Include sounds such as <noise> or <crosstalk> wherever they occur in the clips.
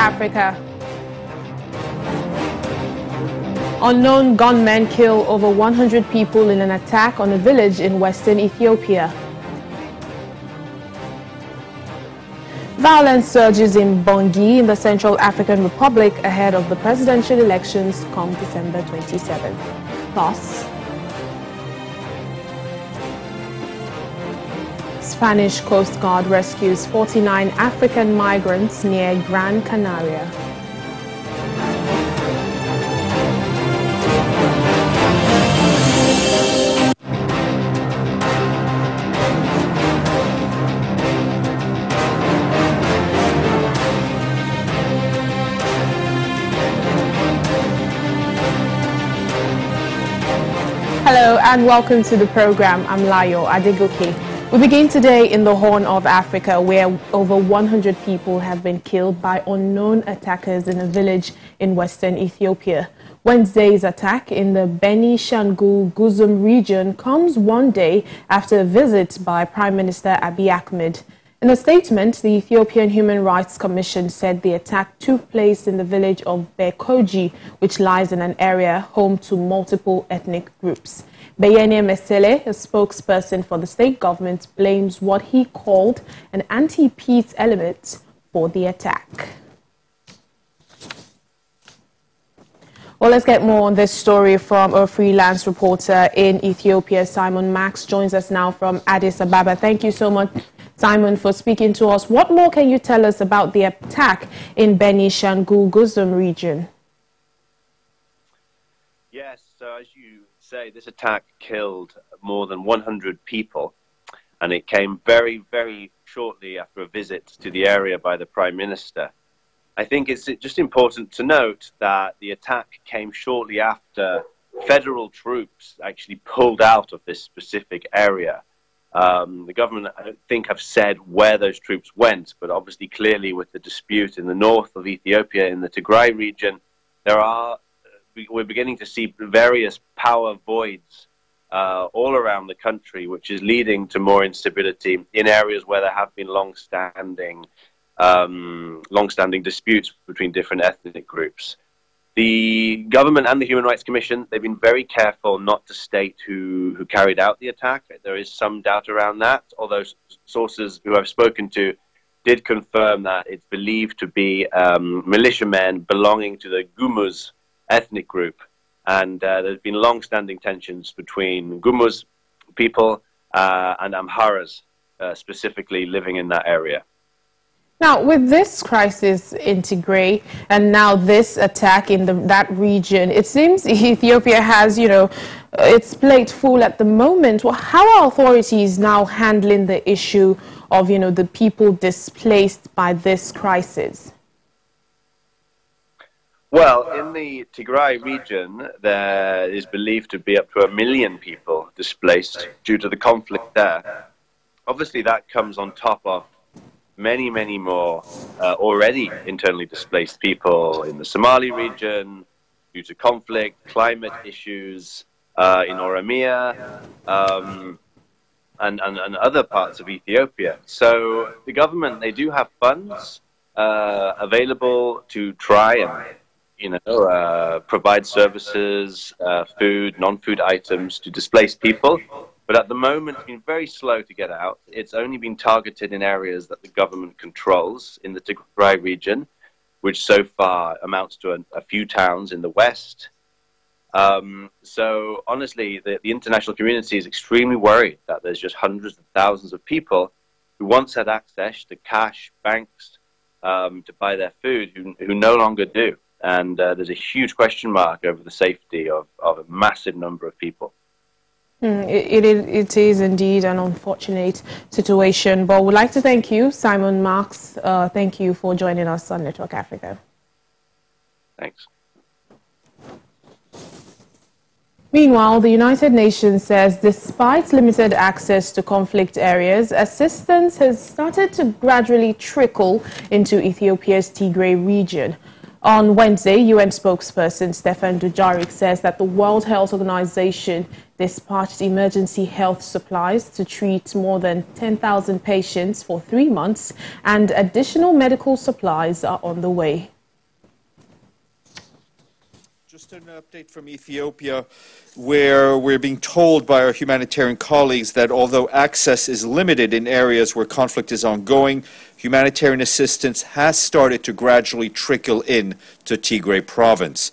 Africa. Unknown gunmen kill over 100 people in an attack on a village in western Ethiopia. Violence surges in Bangui in the Central African Republic ahead of the presidential elections come December 27. Plus, Spanish Coast Guard rescues 49 African migrants near Gran Canaria. Hello and welcome to the program. I'm Layo Adegoke. We begin today in the Horn of Africa where over 100 people have been killed by unknown attackers in a village in western Ethiopia. Wednesday's attack in the Benishangul-Gumuz region comes one day after a visit by Prime Minister Abiy Ahmed. In a statement, the Ethiopian Human Rights Commission said the attack took place in the village of Bekoji, which lies in an area home to multiple ethnic groups. Beyene Mesele, a spokesperson for the state government, blames what he called an anti-peace element for the attack. Well, let's get more on this story from a freelance reporter in Ethiopia. Simon Marks joins us now from Addis Ababa. Thank you so much Simon, for speaking to us. What more can you tell us about the attack in Benishangul-Gumuz region? Yes, so as you say, this attack killed more than 100 people, and it came very, very shortly after a visit to the area by the Prime Minister. I think it's just important to note that the attack came shortly after federal troops actually pulled out of this specific area um, the government, I don't think, have said where those troops went, but obviously, clearly, with the dispute in the north of Ethiopia, in the Tigray region, there are we're beginning to see various power voids uh, all around the country, which is leading to more instability in areas where there have been long-standing, um, long-standing disputes between different ethnic groups. The government and the Human Rights Commission, they've been very careful not to state who, who carried out the attack. There is some doubt around that, although sources who I've spoken to did confirm that it's believed to be um, militiamen belonging to the Gumuz ethnic group. And uh, there's been long standing tensions between Gumuz people uh, and Amharas, uh, specifically living in that area. Now, with this crisis in Tigray and now this attack in the, that region, it seems <laughs> Ethiopia has, you know, its plate full at the moment. Well, how are authorities now handling the issue of, you know, the people displaced by this crisis? Well, in the Tigray region, there is believed to be up to a million people displaced due to the conflict there. Obviously, that comes on top of many, many more uh, already internally displaced people in the Somali region due to conflict, climate issues uh, in Oromia, um, and, and, and, other parts of Ethiopia. So the government, they do have funds uh, available to try and you know, uh, provide services, uh, food, non-food items to displaced people. But at the moment, it's been very slow to get out. It's only been targeted in areas that the government controls in the Tigray region, which so far amounts to a, a few towns in the west. Um, so honestly, the, the international community is extremely worried that there's just hundreds of thousands of people who once had access to cash, banks, um, to buy their food, who, who no longer do. And uh, there's a huge question mark over the safety of, of a massive number of people. Mm, it, it, it is indeed an unfortunate situation, but we'd like to thank you, Simon Marks. Uh, thank you for joining us on Network Africa. Thanks. Meanwhile, the United Nations says despite limited access to conflict areas, assistance has started to gradually trickle into Ethiopia's Tigray region. On Wednesday, UN spokesperson Stefan Dujarric says that the World Health Organization dispatched emergency health supplies to treat more than 10,000 patients for three months, and additional medical supplies are on the way. Just an update from Ethiopia, where we're being told by our humanitarian colleagues that although access is limited in areas where conflict is ongoing, humanitarian assistance has started to gradually trickle in to Tigray province.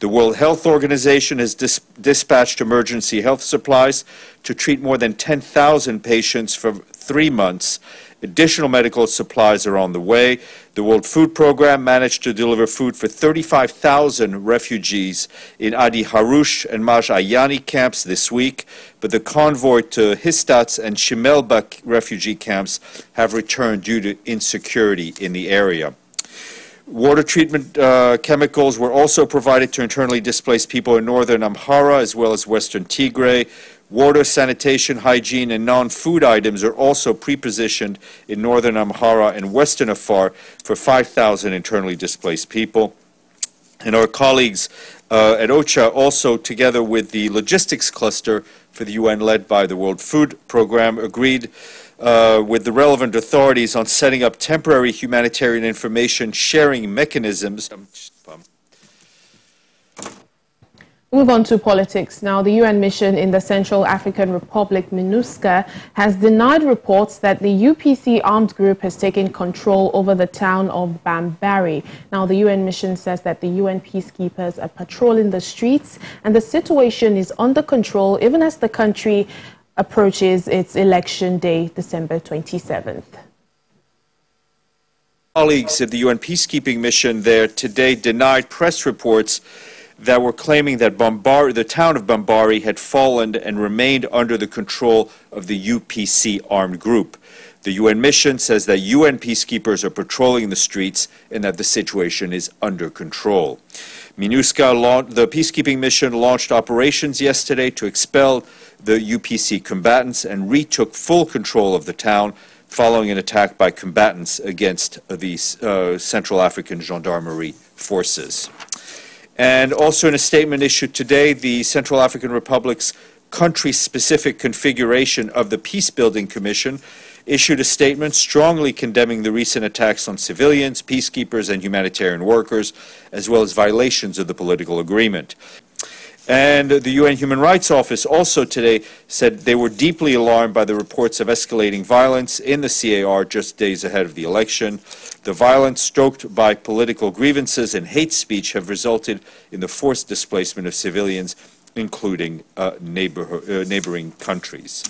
The World Health Organization has dis dispatched emergency health supplies to treat more than 10,000 patients for three months Additional medical supplies are on the way. The World Food Program managed to deliver food for 35,000 refugees in Adi Harush and Mai Aini camps this week, but the convoy to Hitsats and Shimelba refugee camps have returned due to insecurity in the area. Water treatment uh, chemicals were also provided to internally displaced people in northern Amhara as well as western Tigray. Water, sanitation, hygiene, and non-food items are also pre-positioned in northern Amhara and western Afar for 5,000 internally displaced people. And our colleagues uh, at OCHA also, together with the logistics cluster for the UN led by the World Food Program, agreed uh, with the relevant authorities on setting up temporary humanitarian information sharing mechanisms Move on to politics. Now, the UN mission in the Central African Republic, MINUSCA, has denied reports that the UPC armed group has taken control over the town of Bambari. Now, the UN mission says that the UN peacekeepers are patrolling the streets and the situation is under control even as the country approaches its election day, December 27th. Colleagues at the UN peacekeeping mission there today denied press reports that were claiming that the town of Bambari had fallen and remained under the control of the UPC armed group. The UN mission says that UN peacekeepers are patrolling the streets and that the situation is under control. MINUSCA, the peacekeeping mission, launched operations yesterday to expel the UPC combatants and retook full control of the town following an attack by combatants against the uh, Central African Gendarmerie forces. And also in a statement issued today, the Central African Republic's country-specific configuration of the Peacebuilding Commission issued a statement strongly condemning the recent attacks on civilians, peacekeepers, and humanitarian workers, as well as violations of the political agreement. And the UN Human Rights Office also today said they were deeply alarmed by the reports of escalating violence in the CAR just days ahead of the election. The violence stoked by political grievances and hate speech have resulted in the forced displacement of civilians, including uh, neighbor, uh, neighboring countries.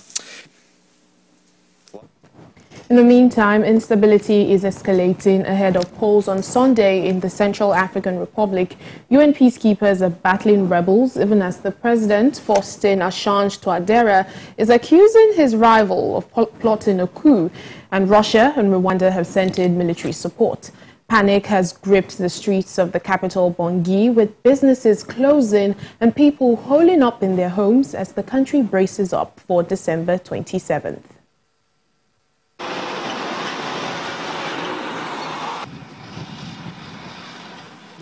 In the meantime, instability is escalating ahead of polls on Sunday in the Central African Republic. UN peacekeepers are battling rebels, even as the president, Faustin Archange Touadera, is accusing his rival of plotting a coup, and Russia and Rwanda have sent in military support. Panic has gripped the streets of the capital, Bangui, with businesses closing and people holing up in their homes as the country braces up for December 27th.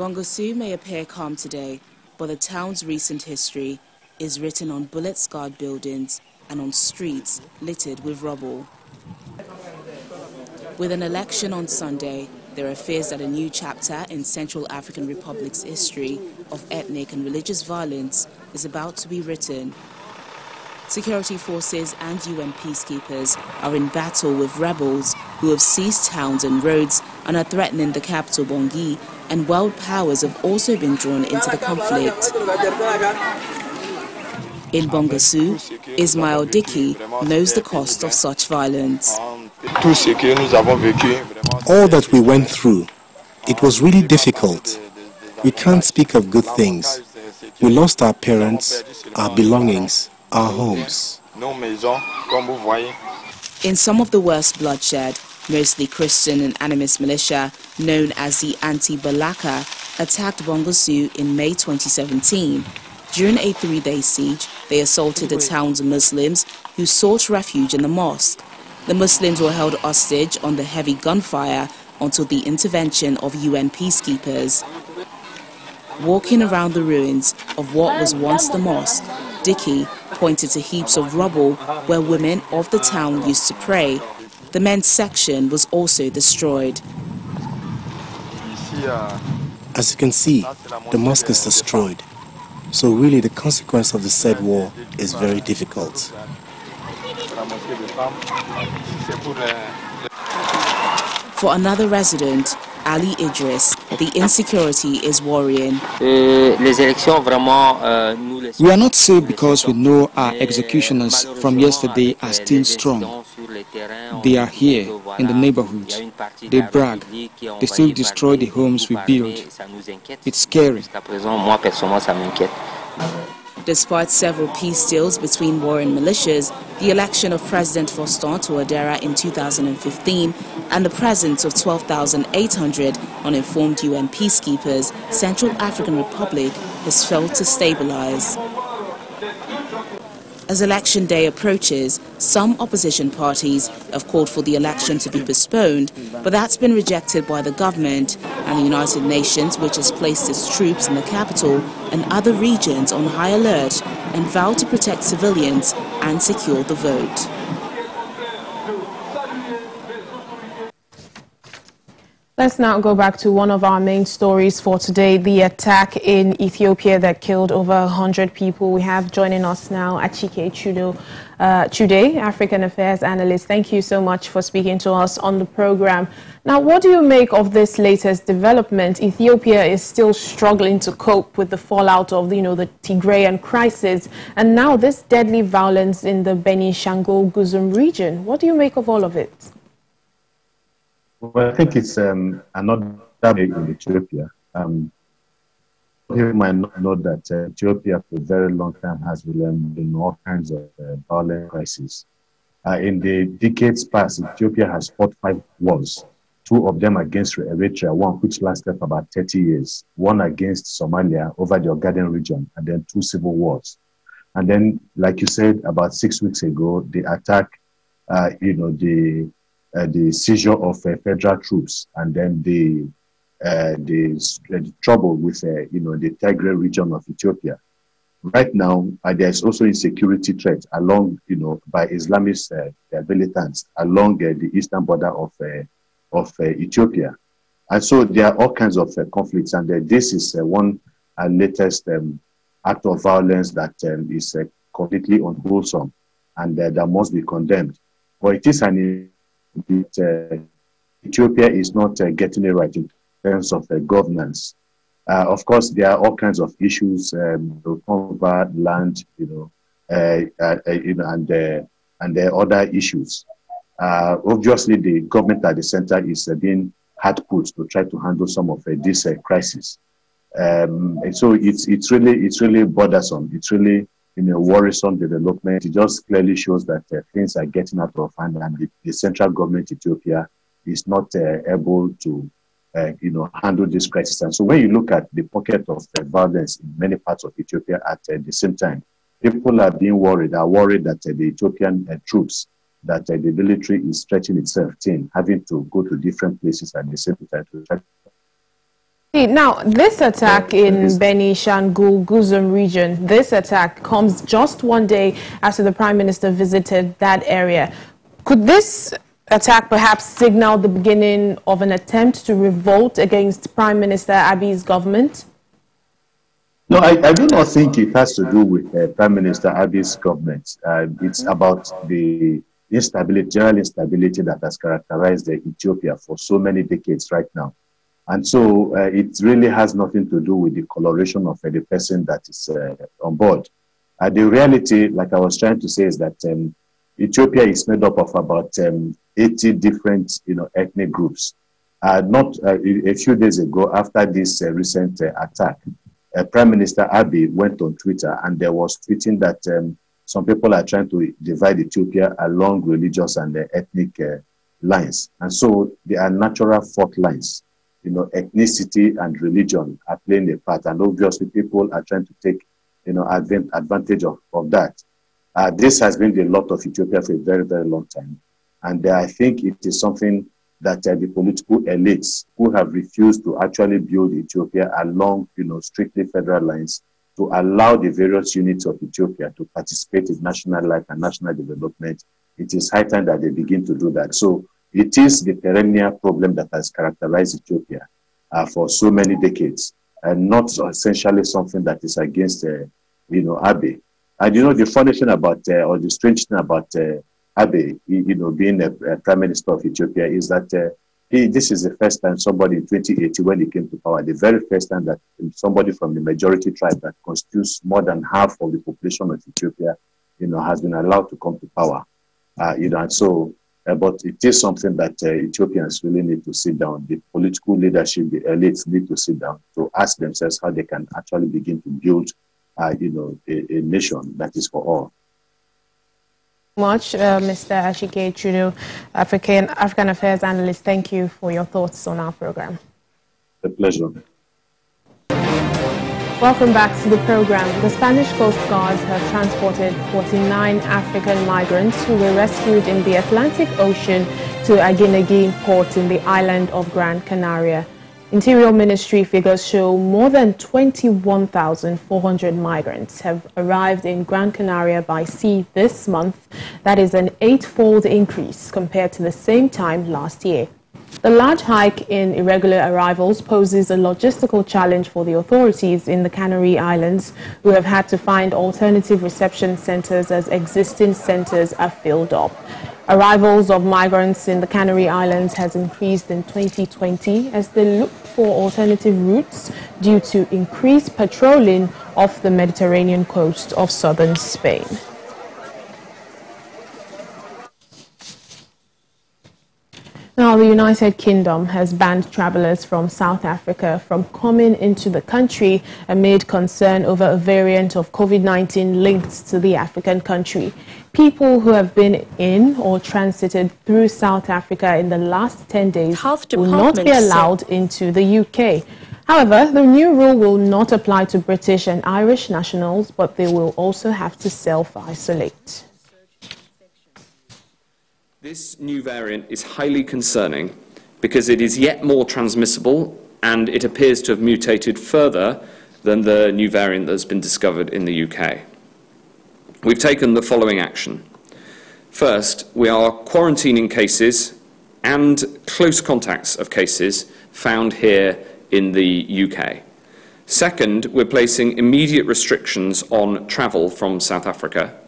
Bangassou may appear calm today, but the town's recent history is written on bullet-scarred buildings and on streets littered with rubble. With an election on Sunday, there are fears that a new chapter in Central African Republic's history of ethnic and religious violence is about to be written. Security forces and UN peacekeepers are in battle with rebels who have seized towns and roads and are threatening the capital Bangui and world powers have also been drawn into the conflict. In Bangassou, Ismail Dickey knows the cost of such violence. All that we went through, it was really difficult. We can't speak of good things. We lost our parents, our belongings, our homes. In some of the worst bloodshed, mostly Christian and animist militia known as the Anti-Balaka attacked Bangassou in May 2017. During a three-day siege, they assaulted the town's Muslims who sought refuge in the mosque. The Muslims were held hostage under heavy gunfire until the intervention of UN peacekeepers. Walking around the ruins of what was once the mosque, Dicky pointed to heaps of rubble where women of the town used to pray. The men's section was also destroyed. As you can see, the mosque is destroyed. So really the consequence of the said war is very difficult. For another resident, Ali Idris, the insecurity is worrying. We are not safe because we know our executioners from yesterday are still strong. They are here in the neighborhood. They brag. They still destroy the homes we build. It's scary. Despite several peace deals between warring militias, the election of President Faustin Touadera in 2015, and the presence of 12,800 uninformed UN peacekeepers, Central African Republic has failed to stabilize. As election day approaches, some opposition parties have called for the election to be postponed, but that's been rejected by the government and the United Nations, which has placed its troops in the capital and other regions on high alert and vowed to protect civilians and secure the vote. Let's now go back to one of our main stories for today, the attack in Ethiopia that killed over 100 people. We have joining us now Achike Chudo, uh, Chude, African Affairs Analyst. Thank you so much for speaking to us on the program. Now, what do you make of this latest development? Ethiopia is still struggling to cope with the fallout of, you know, the Tigrayan crisis, and now this deadly violence in the Benishangul-Gumuz region. What do you make of all of it? Well, I think it's um, another big in Ethiopia. Um, might not know that uh, Ethiopia for a very long time has been um, in all kinds of uh, violent crises. Uh, in the decades past, Ethiopia has fought five wars, two of them against Eritrea, one which lasted for about 30 years, one against Somalia over the Ogaden region, and then two civil wars. And then, like you said, about six weeks ago, the attack, uh, you know, the uh, the seizure of uh, federal troops and then the uh, the, the, trouble with you know the Tigray region of Ethiopia. Right now, there's also insecurity threat along you know by Islamist militants along the eastern border of of Ethiopia. And so there are all kinds of uh, conflicts, and uh, this is uh, one latest um, act of violence that um, is completely unwholesome and that must be condemned. But it is an that uh, Ethiopia is not uh, getting it right in terms of uh, governance. of course, there are all kinds of issues um, over land, you know, you know, and and are other issues. obviously, the government at the center is being hard put to try to handle some of this crisis. Um, so it's it's really it's really bothersome. It's really in a worrisome development. It just clearly shows that uh, things are getting out of hand and the, the central government Ethiopia is not uh, able to uh, you know, handle this crisis. And so when you look at the pocket of uh, violence in many parts of Ethiopia at uh, the same time, people are being worried, are worried that uh, the Ethiopian troops, that the military is stretching itself thin, having to go to different places at the same time to try now, this attack in Benishangul-Gumuz region, this attack comes just one day after the Prime Minister visited that area. Could this attack perhaps signal the beginning of an attempt to revolt against Prime Minister Abiy's government? No, I, I, do not think it has to do with uh, Prime Minister Abiy's government. Uh, it's about the instability, general instability that has characterized uh, Ethiopia for so many decades right now. And so uh, it really has nothing to do with the coloration of uh, the person that is uh, on board. Uh, the reality, like I was trying to say, is that um, Ethiopia is made up of about um, 80 different you know, ethnic groups. Uh, not a few days ago, after this recent attack, Prime Minister Abiy went on Twitter and there was tweeting that um, some people are trying to divide Ethiopia along religious and ethnic lines. And so there are natural fault lines you know, ethnicity and religion are playing a part. And obviously people are trying to take, you know, advantage of, of that. Uh, this has been the lot of Ethiopia for a very, very long time. And uh, I think it is something that uh, the political elites who have refused to actually build Ethiopia along, you know, strictly federal lines to allow the various units of Ethiopia to participate in national life and national development, it is high time that they begin to do that. So it is the perennial problem that has characterized Ethiopia uh, for so many decades, and not essentially something that is against, uh, you know, Abiy. And you know, the funny thing about, uh, or the strange thing about uh, Abiy, you know, being a, a, prime minister of Ethiopia, is that uh, he, this is the first time somebody in 2080, when he came to power, the very first time that somebody from the majority tribe that constitutes more than half of the population of Ethiopia, you know, has been allowed to come to power. Uh, you know, and so uh, but it is something that uh, Ethiopians really need to sit down. The political leadership, the elites need to sit down to ask themselves how they can actually begin to build, uh, you know, a, a, nation that is for all. Much, uh, Mr. Achike Chudo, African African Affairs Analyst. Thank you for your thoughts on our program. A pleasure. Welcome back to the program. The Spanish Coast Guards have transported 49 African migrants who were rescued in the Atlantic Ocean to Arguineguín port in the island of Gran Canaria. Interior Ministry figures show more than 21,400 migrants have arrived in Gran Canaria by sea this month. That is an eightfold increase compared to the same time last year. The large hike in irregular arrivals poses a logistical challenge for the authorities in the Canary Islands, who have had to find alternative reception centers as existing centers are filled up. Arrivals of migrants in the Canary Islands has increased in 2020 as they look for alternative routes due to increased patrolling off the Mediterranean coast of southern Spain. Now, the United Kingdom has banned travelers from South Africa from coming into the country amid concern over a variant of COVID-19 linked to the African country. People who have been in or transited through South Africa in the last 10 days will not be allowed into the UK. However, the new rule will not apply to British and Irish nationals, but they will also have to self-isolate. This new variant is highly concerning because it is yet more transmissible and it appears to have mutated further than the new variant that's been discovered in the UK. We've taken the following action. First, we are quarantining cases and close contacts of cases found here in the UK. Second, we're placing immediate restrictions on travel from South Africa.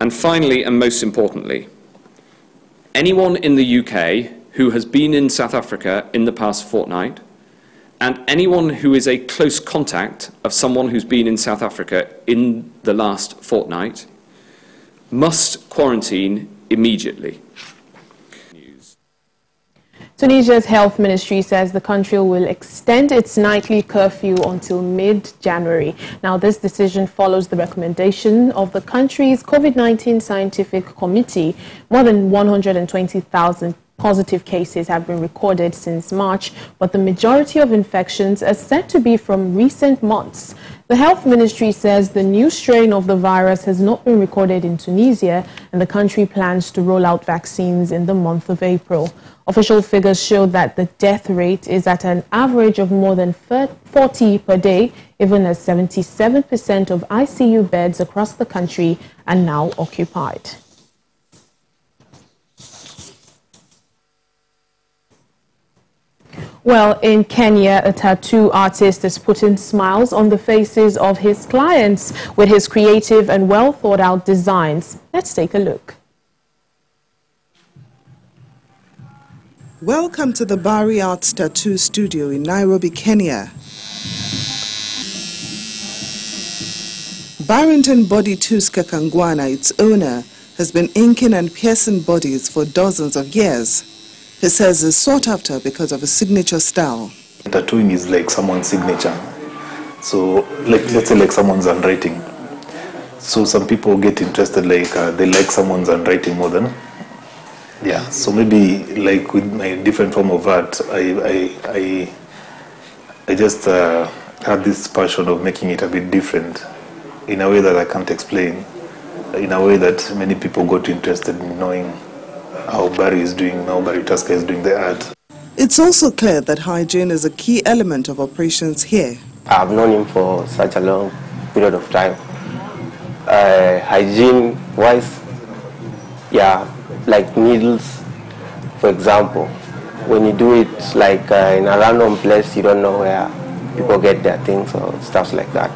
And finally, and most importantly, anyone in the UK who has been in South Africa in the past fortnight, and anyone who is a close contact of someone who's been in South Africa in the last fortnight must quarantine immediately. Tunisia's health ministry says the country will extend its nightly curfew until mid-January. Now, this decision follows the recommendation of the country's COVID-19 scientific committee. More than 120,000 positive cases have been recorded since March, but the majority of infections are said to be from recent months. The health ministry says the new strain of the virus has not been recorded in Tunisia, and the country plans to roll out vaccines in the month of April. Official figures show that the death rate is at an average of more than 40 per day, even as 77% of ICU beds across the country are now occupied. Well, in Kenya, a tattoo artist is putting smiles on the faces of his clients with his creative and well thought out designs. Let's take a look. Welcome to the Bari Arts Tattoo Studio in Nairobi, Kenya. Barrington Body Tuska Kangwana, its owner, has been inking and piercing bodies for dozens of years. He says is sought after because of a signature style. Tattooing is like someone's signature. So, like let's say like someone's handwriting. So some people get interested, like uh, they like someone's handwriting more than yeah so maybe like with my different form of art i i i, I just uh, had this passion of making it a bit different in a way that i can't explain in a way that many people got interested in knowing how Barry is doing now, Barry Tusker is doing the art. It's also clear that hygiene is a key element of operations here. I've known him for such a long period of time. Uh, hygiene wise, yeah, like needles, for example. When you do it like uh, in a random place, you don't know where people get their things or stuff like that.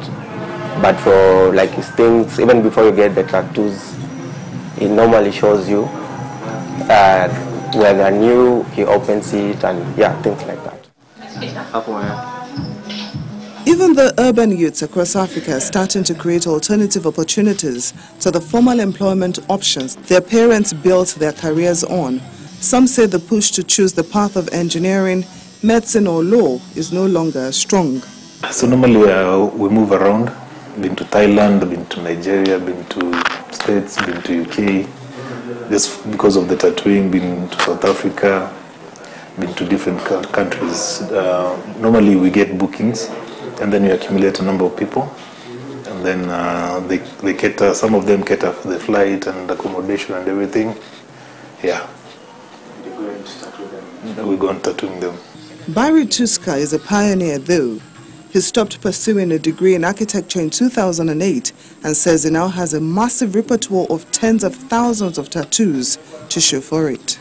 But for like his things, even before you get the tattoos, it normally shows you uh, where they're new, he opens it and yeah, things like that. Even the urban youths across Africa are starting to create alternative opportunities to the formal employment options their parents built their careers on, some say the push to choose the path of engineering, medicine or law is no longer strong. So normally uh, we move around, been to Thailand, been to Nigeria, been to States, been to UK, just because of the tattooing, been to South Africa, been to different countries. Uh, normally we get bookings and then you accumulate a number of people and then uh, they, they cater, some of them cater for the flight and accommodation and everything. Yeah. We go and tattooing them. Barry Tuska is a pioneer though. He stopped pursuing a degree in architecture in 2008 and says he now has a massive repertoire of tens of thousands of tattoos to show for it.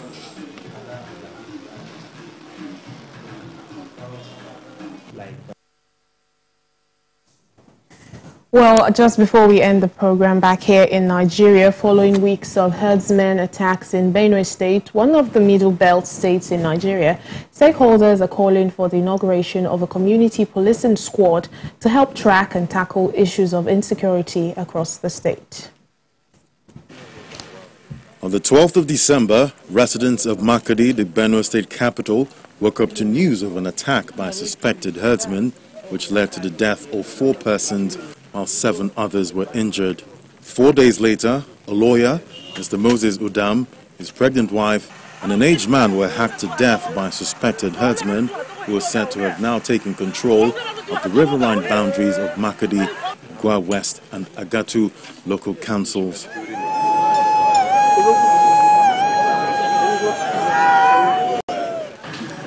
Well, just before we end the program back here in Nigeria, following weeks of herdsmen attacks in Benue State, one of the Middle Belt states in Nigeria, stakeholders are calling for the inauguration of a community policing squad to help track and tackle issues of insecurity across the state. On the 12th of December, residents of Makurdi, the Benue State capital, woke up to news of an attack by suspected herdsmen, which led to the death of four persons while seven others were injured. Four days later, a lawyer, Mr. Moses Udam, his pregnant wife, and an aged man were hacked to death by suspected herdsmen who are said to have now taken control of the riverine boundaries of Makurdi, Gwer West, and Agatu local councils.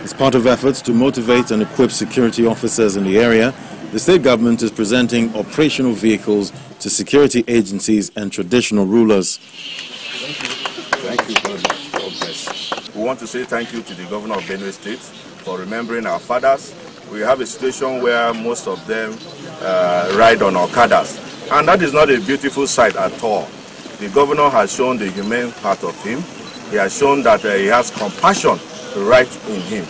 As part of efforts to motivate and equip security officers in the area, the state government is presenting operational vehicles to security agencies and traditional rulers. Thank you very much. We want to say thank you to the governor of Benue State for remembering our fathers. We have a situation where most of them uh, ride on Okadas, and that is not a beautiful sight at all. The governor has shown the humane part of him. He has shown that uh, he has compassion right in him.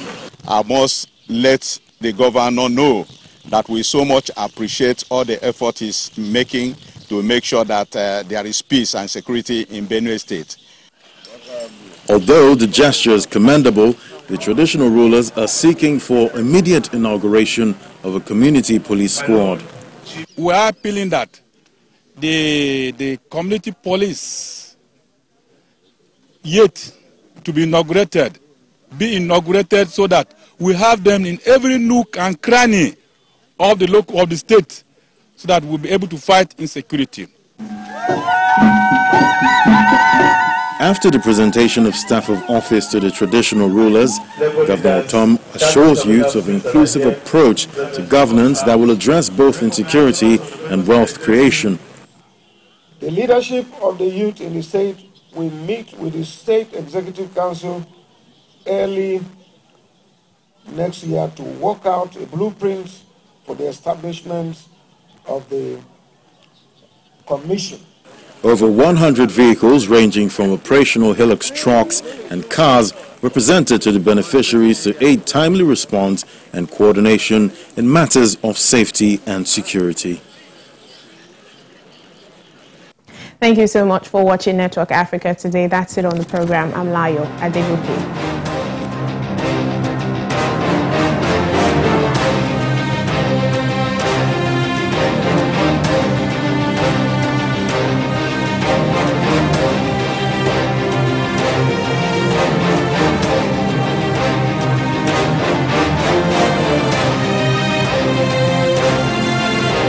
I must let the governor know that we so much appreciate all the effort he's making to make sure that uh, there is peace and security in Benue State. Although the gesture is commendable, the traditional rulers are seeking for immediate inauguration of a community police squad. We are appealing that the, the community police yet to be inaugurated, be inaugurated so that we have them in every nook and cranny of the local of the state so that we'll be able to fight insecurity. After the presentation of staff of office to the traditional rulers, Governor Ortom assures youth of inclusive approach to governance that will address both insecurity and wealth creation. The leadership of the youth in the state will meet with the State Executive Council early next year to work out a blueprint for the establishment of the commission. Over 100 vehicles ranging from operational Hilux trucks and cars were presented to the beneficiaries to aid timely response and coordination in matters of safety and security. Thank you so much for watching Network Africa today. That's it on the program. I'm Layo Adegoke.